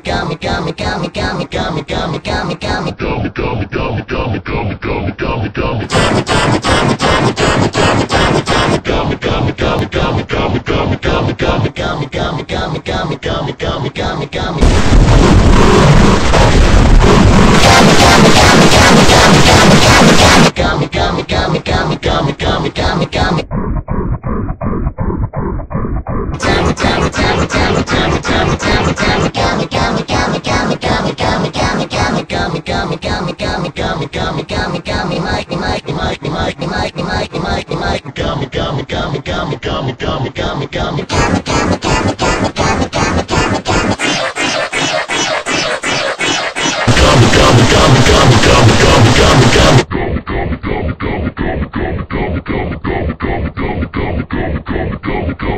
gummy, gummy, gummy, gummy, gummy, gummy, gummy, gummy. Gummy, gummy, gummy, gummy, gummy, gummy, gummy, gummy, gummy. Gummy, gummy, gummy, gummy, gummy, gummy, gummy, gummy. Gummy, gummy, gummy, gummy, gummy, gummy, me, got me, got me, got me, got me, got me, Mike, Mike, Mike, Mike, Mike, Mike, Mike, Mike, got me, gummy gummy gummy gummy gummy gummy Mikey Mikey Mikey Mikey Mikey Mikey Mikey Mikey gummy gummy gummy gummy gummy gummy gummy gummy gummy gummy gummy gummy gummy gummy gummy gummy